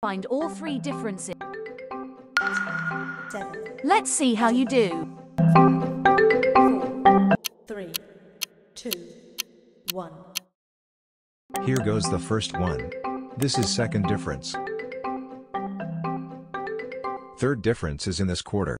Find all three differences. seven, Let's see how you do. four, three, two, one. Here goes the first one. This is second difference. Third difference is in this quarter.